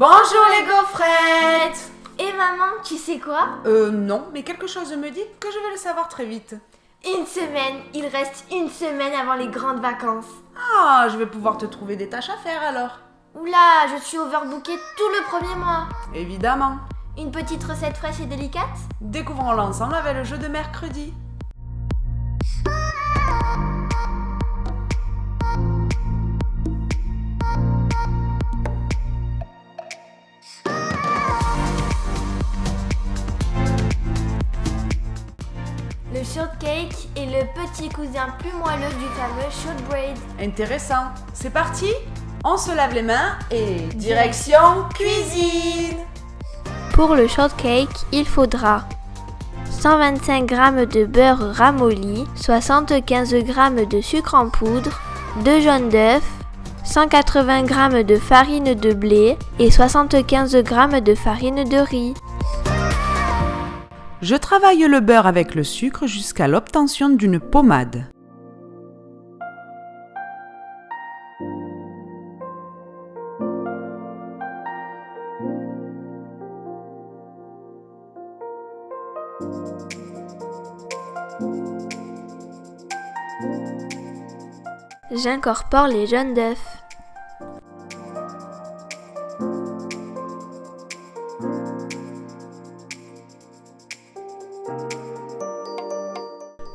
Bonjour les gaufrettes Et maman, tu sais quoi? Euh non, mais quelque chose me dit que je vais le savoir très vite. Une semaine, il reste une semaine avant les grandes vacances. Ah, je vais pouvoir te trouver des tâches à faire alors. Oula, je suis overbookée tout le premier mois. Évidemment. Une petite recette fraîche et délicate? Découvrons l'ensemble avec le jeu de mercredi. Le shortcake est le petit cousin plus moelleux du fameux shortbread. Intéressant. C'est parti On se lave les mains et direction cuisine Pour le shortcake, il faudra 125 g de beurre ramolli, 75 g de sucre en poudre, 2 jaunes d'œufs, 180 g de farine de blé et 75 g de farine de riz. Je travaille le beurre avec le sucre jusqu'à l'obtention d'une pommade. J'incorpore les jaunes d'œufs.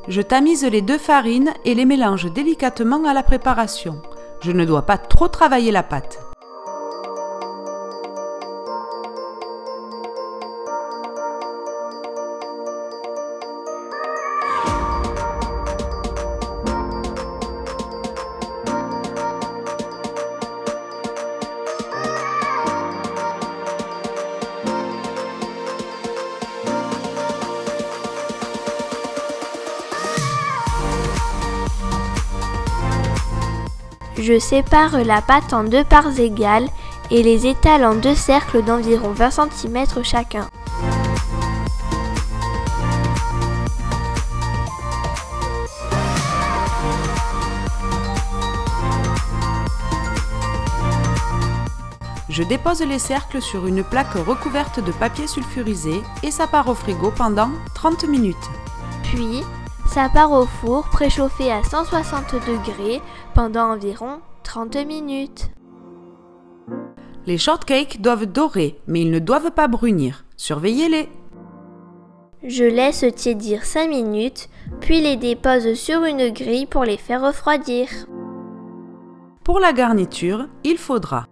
Je tamise les deux farines et les mélange délicatement à la préparation. Je ne dois pas trop travailler la pâte. Je sépare la pâte en deux parts égales et les étale en deux cercles d'environ 20 cm chacun. Je dépose les cercles sur une plaque recouverte de papier sulfurisé et ça part au frigo pendant 30 minutes. Puis, ça part au four préchauffé à 160 degrés pendant environ 30 minutes. Les shortcakes doivent dorer, mais ils ne doivent pas brunir. Surveillez-les. Je laisse tiédir 5 minutes, puis les dépose sur une grille pour les faire refroidir. Pour la garniture, il faudra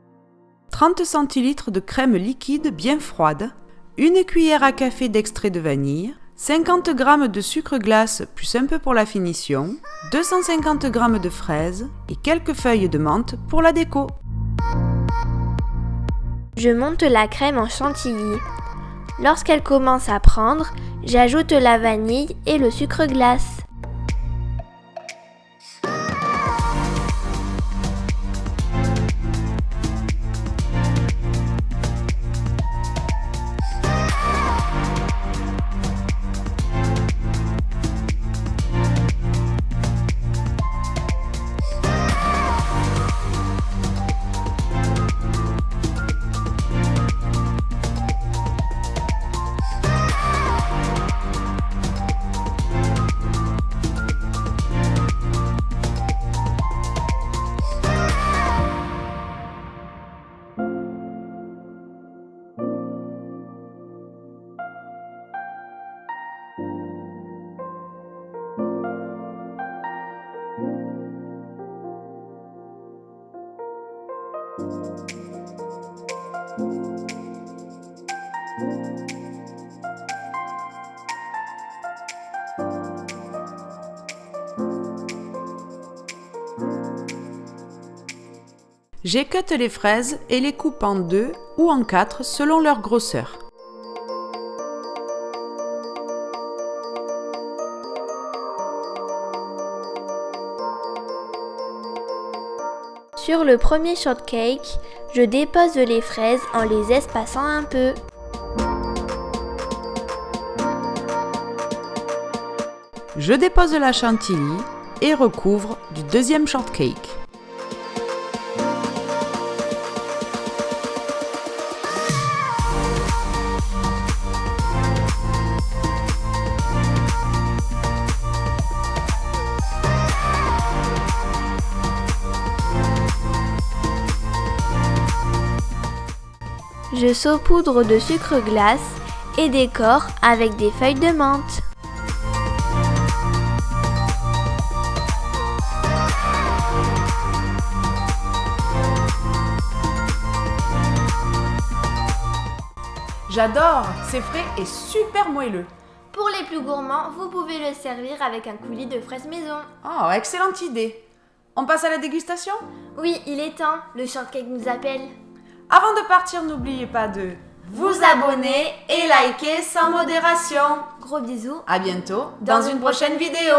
30 cl de crème liquide bien froide, une cuillère à café d'extrait de vanille, 50 g de sucre glace plus un peu pour la finition, 250 g de fraises et quelques feuilles de menthe pour la déco. Je monte la crème en chantilly. Lorsqu'elle commence à prendre, j'ajoute la vanille et le sucre glace. J'écoute les fraises et les coupe en deux ou en quatre selon leur grosseur. Sur le premier shortcake, je dépose les fraises en les espaçant un peu. Je dépose la chantilly et recouvre du deuxième shortcake. Je saupoudre de sucre glace et décore avec des feuilles de menthe. J'adore, c'est frais et super moelleux. Pour les plus gourmands, vous pouvez le servir avec un coulis de fraises maison. Oh, excellente idée. On passe à la dégustation? Oui, il est temps, le shortcake nous appelle. Avant de partir, n'oubliez pas de vous abonner et liker sans modération. Gros bisous. À bientôt dans une prochaine vidéo.